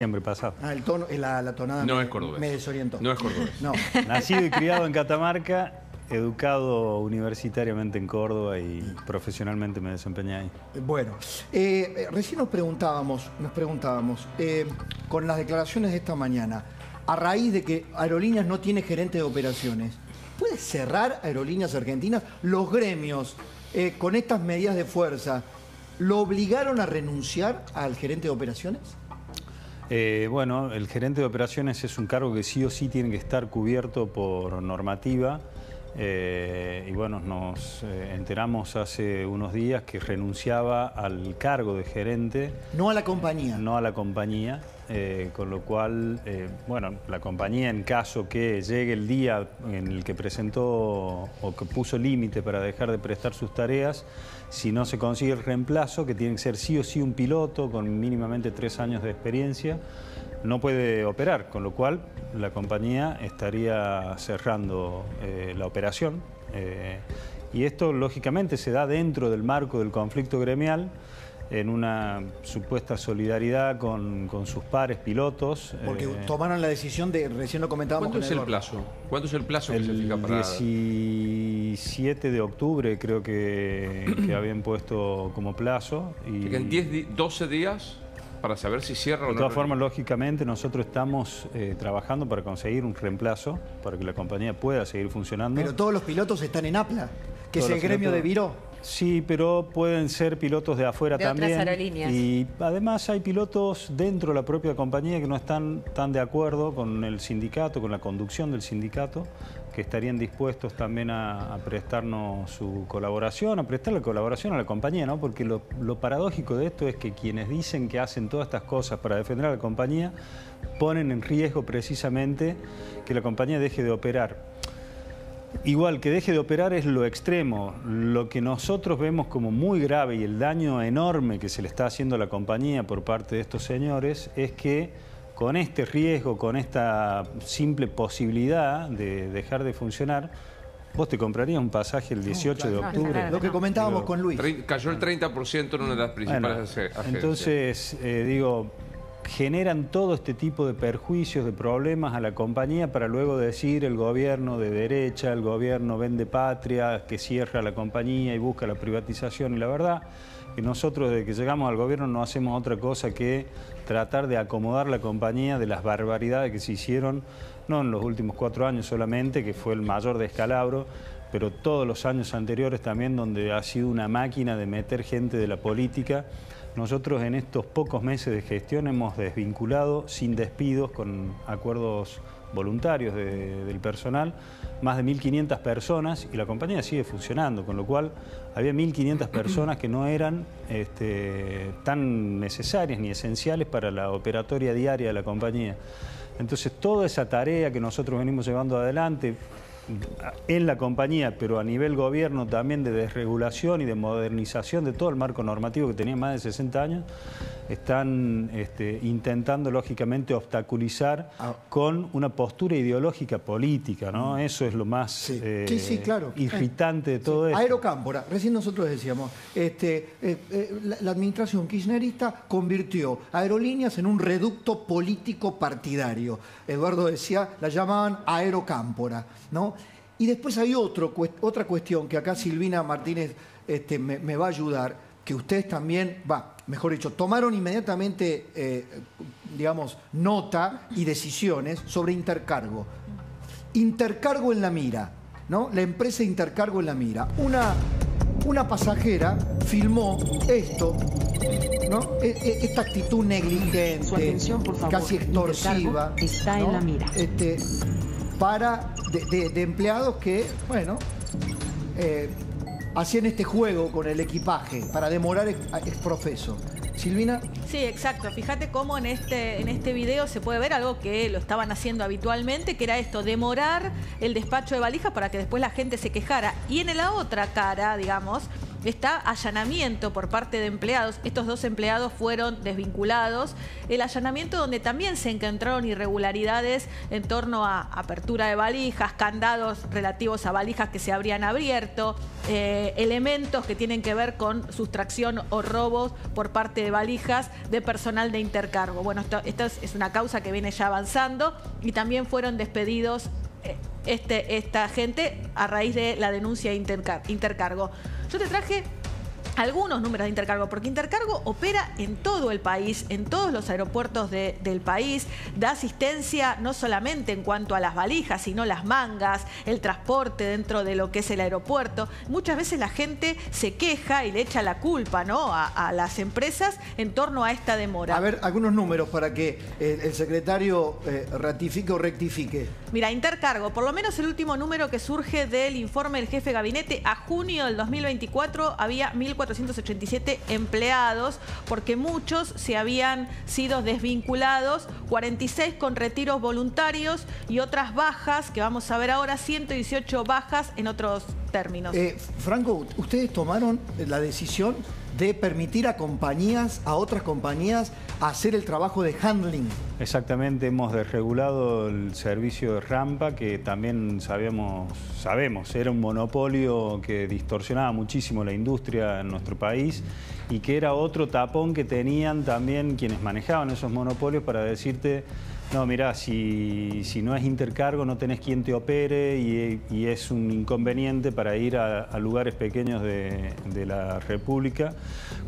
Siempre pasado. Ah, el tono, la, la tonada No me, es cordobés. me desorientó. No es cordobés. No. Nacido y criado en Catamarca, educado universitariamente en Córdoba y profesionalmente me desempeñé ahí. Bueno, eh, recién nos preguntábamos, nos preguntábamos, eh, con las declaraciones de esta mañana, a raíz de que Aerolíneas no tiene gerente de operaciones, ¿puede cerrar Aerolíneas Argentinas? Los gremios, eh, con estas medidas de fuerza, ¿lo obligaron a renunciar al gerente de operaciones? Eh, bueno, el gerente de operaciones es un cargo que sí o sí tiene que estar cubierto por normativa. eh, y bueno, nos eh, enteramos hace unos días que renunciaba al cargo de gerente, No a la compañía. no a la compañía, eh, con lo cual, eh, bueno, la compañía en caso que llegue el día en el que presentó o que puso límite para dejar de prestar sus tareas, si no se consigue el reemplazo, que tiene que ser sí o sí un piloto con mínimamente tres años de experiencia, no puede operar, con lo cual la compañía estaría cerrando eh, la operación. y esto lógicamente se da dentro del marco del conflicto gremial, en una supuesta solidaridad con, con sus pares pilotos. Porque eh, tomaron la decisión de, recién lo comentábamos ¿Cuánto con es el plazo? ¿Cuánto es el plazo que se fija el para...? 17 de octubre creo que, que habían puesto como plazo. Y, Que en 10, di- 12 días para saber si cierra o de no. todas formas, lógicamente, nosotros estamos eh, trabajando para conseguir un reemplazo, para que la compañía pueda seguir funcionando. Pero todos los pilotos están en APLA, que Todos es el gremio de Viró. Sí, pero pueden ser pilotos de afuera De otras también. aerolíneas. Y además hay pilotos dentro de la propia compañía que no están tan de acuerdo con el sindicato, con la conducción del sindicato, que estarían dispuestos también a, a prestarnos su colaboración, a prestar la colaboración a la compañía, ¿no? Porque lo, lo paradójico de esto es que quienes dicen que hacen todas estas cosas para defender a la compañía ponen en riesgo precisamente que la compañía deje de operar. Igual que deje de operar es lo extremo. Lo que nosotros vemos como muy grave y el daño enorme que se le está haciendo a la compañía por parte de estos señores es que con este riesgo, con esta simple posibilidad de dejar de funcionar, vos te comprarías un pasaje el 18 de claro. octubre. Claro. Lo que comentábamos con Luis. Cayó el 30% en una de las principales Bueno, agencias. entonces, eh, digo, generan todo este tipo de perjuicios, de problemas a la compañía para luego decir el gobierno de derecha, el gobierno vende patria, que cierra la compañía y busca la privatización. Y la verdad que nosotros desde que llegamos al gobierno no hacemos otra cosa que tratar de acomodar la compañía de las barbaridades que se hicieron, no en los últimos cuatro años solamente, que fue el mayor descalabro, pero todos los años anteriores también donde ha sido una máquina de meter gente de la política. Nosotros en estos pocos meses de gestión hemos desvinculado sin despidos con acuerdos voluntarios de- del personal más de 1.500 personas y la compañía sigue funcionando, con lo cual había 1.500 personas que no eran este, tan necesarias ni esenciales para la operatoria diaria de la compañía. Entonces toda esa tarea que nosotros venimos llevando adelante, en la compañía, pero a nivel gobierno también de desregulación y de modernización de todo el marco normativo que tenía más de 60 años, están este, intentando lógicamente obstaculizar Ah. con una postura ideológica política, ¿no? Eso es lo más Sí. eh, Sí, sí, claro. irritante de todo esto. Aerocámpora, recién nosotros decíamos, este, eh, eh, la, la administración kirchnerista convirtió aerolíneas en un reducto político partidario. Eduardo decía, la llamaban aerocámpora, ¿no? Y después hay otro, otra cuestión que acá Silvina Martínez este, me, me va a ayudar, que ustedes también, va, mejor dicho, tomaron inmediatamente, eh, digamos, nota y decisiones sobre intercargo. Intercargo en la mira, ¿no? La empresa Intercargo en la mira. Una, una pasajera filmó esto, ¿no? E- e- Esta actitud negligente, Su atención, por favor. casi extorsiva. Intercargo está en la mira. Este, para de, de- de empleados que, bueno, eh, hacían este juego con el equipaje para demorar exprofeso. Silvina, Sí, exacto. Fíjate cómo en este, en este video se puede ver algo que lo estaban haciendo habitualmente, que era esto, demorar el despacho de valijas para que después la gente se quejara. Y en la otra cara, digamos, está allanamiento por parte de empleados. Estos dos empleados fueron desvinculados. El allanamiento donde también se encontraron irregularidades en torno a apertura de valijas, candados relativos a valijas que se habrían abierto, eh, elementos que tienen que ver con sustracción o robos por parte de valijas de personal de intercargo. Bueno, esto es una causa que viene ya avanzando y también fueron despedidos eh, este, esta gente a raíz de la denuncia de intercargo. Yo te traje algunos números de Intercargo, porque Intercargo opera en todo el país, en todos los aeropuertos del país, da asistencia no solamente en cuanto a las valijas, sino las mangas, el transporte dentro de lo que es el aeropuerto. Muchas veces la gente se queja y le echa la culpa ¿no? a, las empresas en torno a esta demora. A ver, algunos números para que el, secretario eh, ratifique o rectifique. Mira, Intercargo, por lo menos el último número que surge del informe del jefe de gabinete, a junio del 2024 había 1.400 487 empleados, porque muchos se habían sido desvinculados, 46 con retiros voluntarios y otras bajas, que vamos a ver ahora, 118 bajas en otros términos. Eh, Franco, ustedes tomaron la decisión de permitir a compañías, a otras compañías, hacer el trabajo de handling. Exactamente, hemos desregulado el servicio de rampa, que también sabemos, sabemos, era un monopolio que distorsionaba muchísimo la industria en nuestro país y que era otro tapón que tenían también quienes manejaban esos monopolios para decirte no, mirá, si, no es intercargo no tenés quien te opere y, es un inconveniente para ir a, lugares pequeños de, de, la República,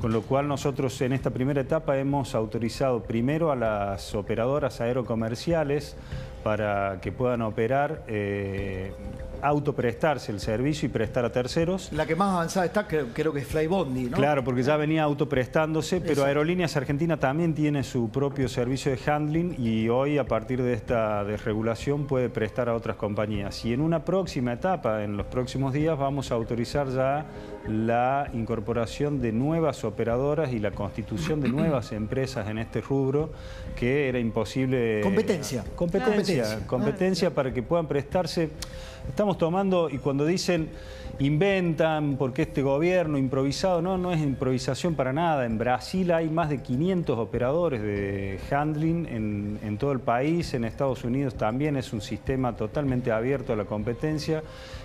con lo cual nosotros en esta primera etapa hemos autorizado primero a las operadoras aerocomerciales para que puedan operar eh, autoprestarse el servicio y prestar a terceros. La que más avanzada está creo, que es Flybondi, ¿no? Claro, porque ya venía autoprestándose, pero Aerolíneas Argentina también tiene su propio servicio de handling y hoy a partir de esta desregulación puede prestar a otras compañías. Y en una próxima etapa, en los próximos días, vamos a autorizar ya la incorporación de nuevas operadoras y la constitución de nuevas empresas en este rubro que era imposible... Competencia. Competencia, competencia, para que puedan prestarse... Estamos tomando, y cuando dicen inventan porque este gobierno improvisado, no, no es improvisación para nada. En Brasil hay más de 500 operadores de handling en, en todo el país, en Estados Unidos también es un sistema totalmente abierto a la competencia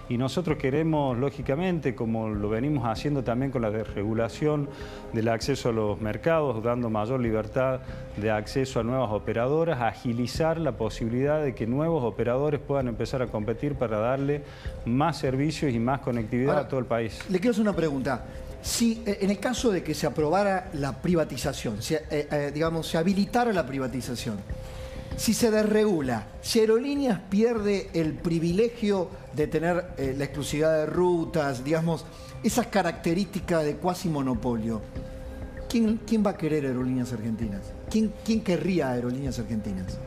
y nosotros queremos, lógicamente, como lo venimos haciendo también con la desregulación del acceso a los mercados, dando mayor libertad de acceso a nuevas operadoras, agilizar la posibilidad de que nuevos operadores puedan empezar a competir para darle más servicios y más conectividad a todo el país. Le quiero hacer una pregunta. Si eh, en el caso de que se aprobara la privatización, eh, eh, digamos, se habilitara la privatización, si se desregula, si Aerolíneas pierde el privilegio de tener eh, la exclusividad de rutas, digamos, esas características de cuasi monopolio, ¿quién, va a querer Aerolíneas Argentinas? ¿Quién, quién querría Aerolíneas Argentinas?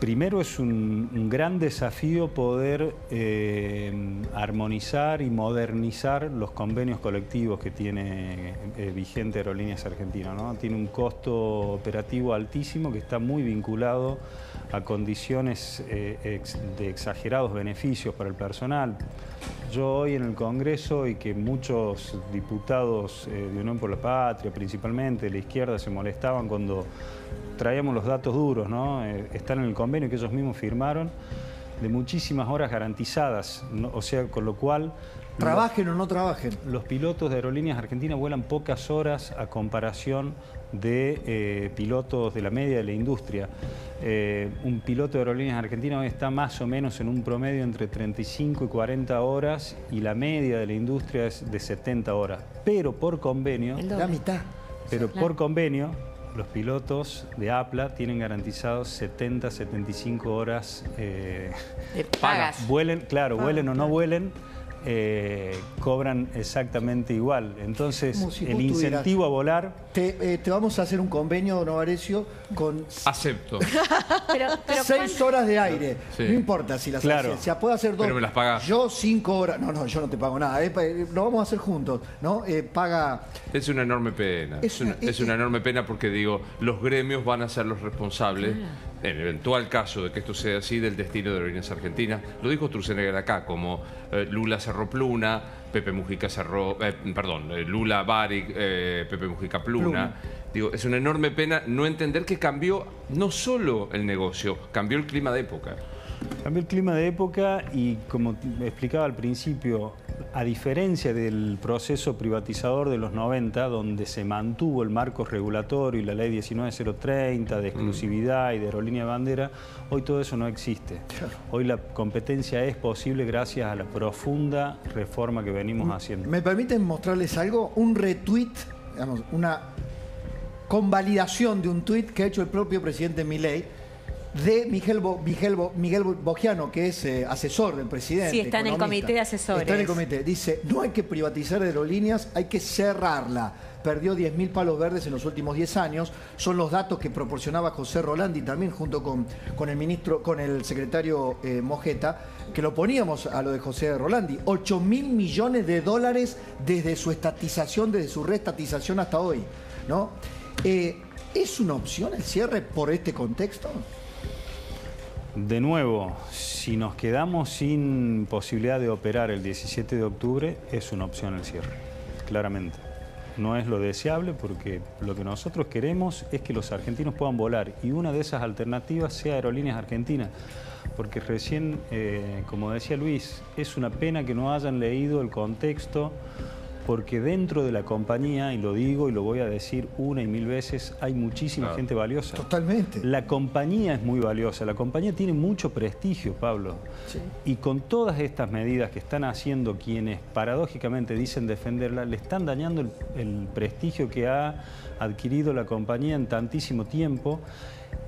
Primero es un, gran desafío poder eh, armonizar y modernizar los convenios colectivos que tiene eh, vigente Aerolíneas Argentinas. Tiene un costo operativo altísimo que está muy vinculado a condiciones eh, de exagerados beneficios para el personal. Yo hoy en el Congreso y que muchos diputados de Unión por la Patria, principalmente de la izquierda, se molestaban cuando traíamos los datos duros, ¿no? Eh, están en el convenio que ellos mismos firmaron, de muchísimas horas garantizadas, o sea, con lo cual... Trabajen o no trabajen. Los pilotos de aerolíneas argentinas vuelan pocas horas a comparación de eh, pilotos de la media de la industria. Eh, un piloto de aerolíneas argentinas hoy está más o menos en un promedio entre 35 y 40 horas y la media de la industria es de 70 horas. Pero por convenio... La mitad. Pero por convenio los pilotos de APLA tienen garantizados 70, 75 horas. Eh, pagas. Vuelen, claro, vuelen o no vuelen, eh, cobran exactamente igual. Entonces, el incentivo a volar... Eh, te, vamos a hacer un convenio, don Ovarecio, con... Acepto. seis horas de aire. No importa si las claro. Puede hacer dos. Pero me las pagas. Yo cinco horas. No, no, yo no te pago nada. lo vamos a hacer juntos. ¿no? paga... Es una enorme pena. Es una, enorme pena porque, digo, los gremios van a ser los responsables en el eventual caso de que esto sea así, del destino de Aerolíneas Argentinas. Lo dijo Sturzenegger acá, como eh, Lula cerró Pluna, Pepe Mujica cerró, eh, perdón, eh, Lula Baric, Pepe Mujica Pluna. Digo, es una enorme pena no entender que cambió no solo el negocio, cambió el clima de época. Cambió el clima de época y como explicaba al principio, a diferencia del proceso privatizador de los 90, donde se mantuvo el marco regulatorio y la ley 19030 de exclusividad y de aerolínea de bandera, hoy todo eso no existe. Hoy la competencia es posible gracias a la profunda reforma que venimos haciendo. ¿Me permiten mostrarles algo? Un retweet, digamos, una convalidación de un tuit que ha hecho el propio presidente Milei de Miguel, Miguel, Bogiano, que es eh, asesor del presidente. Sí, está en el comité de asesores. Está en el comité. Dice, no hay que privatizar aerolíneas, hay que cerrarla. Perdió 10.000 palos verdes en los últimos 10 años. Son los datos que proporcionaba José Rolandi también junto con, con el ministro, con el secretario eh, Mojeta, que lo poníamos a lo de José Rolandi. 8 mil millones de dólares desde su estatización, desde su restatización hasta hoy. ¿no? Eh, ¿Es una opción el cierre por este contexto? De nuevo, si nos quedamos sin posibilidad de operar el 17 de octubre, es una opción el cierre, claramente. No es lo deseable porque lo que nosotros queremos es que los argentinos puedan volar y una de esas alternativas sea Aerolíneas Argentinas. Porque recién, eh, como decía Luis, es una pena que no hayan leído el contexto porque dentro de la compañía, y lo digo y lo voy a decir una y mil veces, hay muchísima gente valiosa. Totalmente. La compañía es muy valiosa, la compañía tiene mucho prestigio, Pablo. Y con todas estas medidas que están haciendo quienes paradójicamente dicen defenderla, le están dañando el prestigio que ha adquirido la compañía en tantísimo tiempo.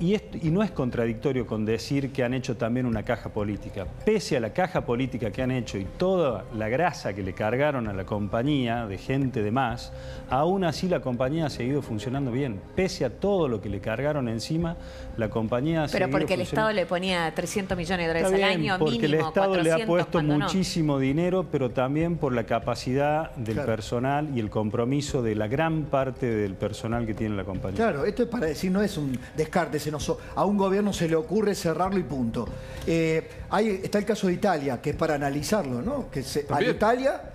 Y, no es contradictorio con decir que han hecho también una caja política. Pese a la caja política que han hecho y toda la grasa que le cargaron a la compañía de gente de más, aún así la compañía ha seguido funcionando bien. Pese a todo lo que le cargaron encima, la compañía ha Pero porque el Estado le ponía 300 millones de dólares al año porque el Estado le ha puesto muchísimo dinero, pero también por la capacidad del personal y el compromiso de la gran parte del personal que tiene la compañía. Claro, esto es para decir, no es un descarte a un gobierno se le ocurre cerrarlo y punto. Eh, está el caso de Italia, que es para analizarlo, ¿no? Que se, a Italia,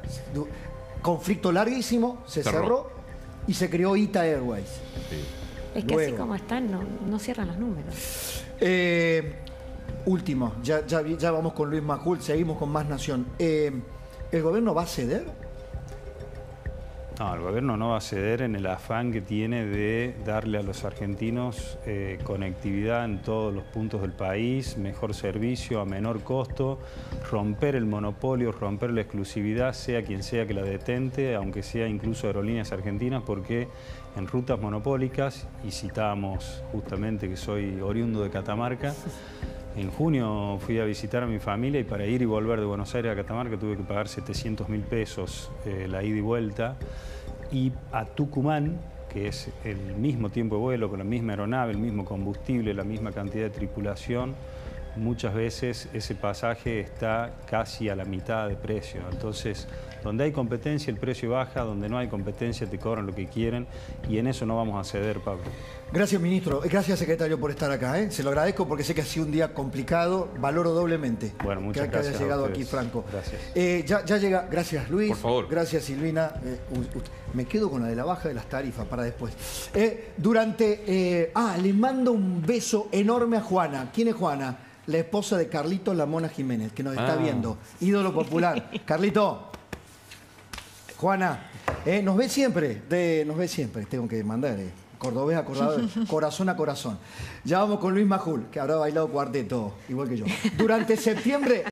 conflicto larguísimo, se cerró. y se creó Ita Airways. Es que así como están, no, cierran los números. Eh, último, ya, ya, ya, vamos con Luis Majul, seguimos con Más Nación. Eh, ¿El gobierno va a ceder? No, el gobierno no va a ceder en el afán que tiene de darle a los argentinos eh, conectividad en todos los puntos del país, mejor servicio a menor costo, romper el monopolio, romper la exclusividad, sea quien sea que la detente, aunque sea incluso aerolíneas argentinas, porque en rutas monopólicas, y citamos justamente que soy oriundo de Catamarca, en junio fui a visitar a mi familia y para ir y volver de Buenos Aires a Catamarca tuve que pagar 700 mil pesos eh, la ida y vuelta. Y a Tucumán, que es el mismo tiempo de vuelo, con la misma aeronave, el mismo combustible, la misma cantidad de tripulación, muchas veces ese pasaje está casi a la mitad de precio. Entonces, donde hay competencia el precio baja, donde no hay competencia te cobran lo que quieren y en eso no vamos a ceder, Pablo. Gracias, ministro. Gracias, secretario, por estar acá. ¿eh? Se lo agradezco porque sé que ha sido un día complicado. Valoro doblemente bueno, muchas que, gracias haya llegado aquí, Franco. Gracias. Eh, ya, llega. Gracias, Luis. Por favor. Gracias, Silvina. Eh, me quedo con la de la baja de las tarifas para después. durante. ah, le mando un beso enorme a Juana. ¿Quién es Juana? La esposa de Carlito La Mona Jiménez, que nos está ah. viendo. Ídolo popular. Carlito. Juana, nos ve siempre, nos ve siempre, tengo que mandar. Cordobés a corazón a corazón. Ya vamos con Luis Majul, que habrá bailado cuarteto, igual que yo. Durante septiembre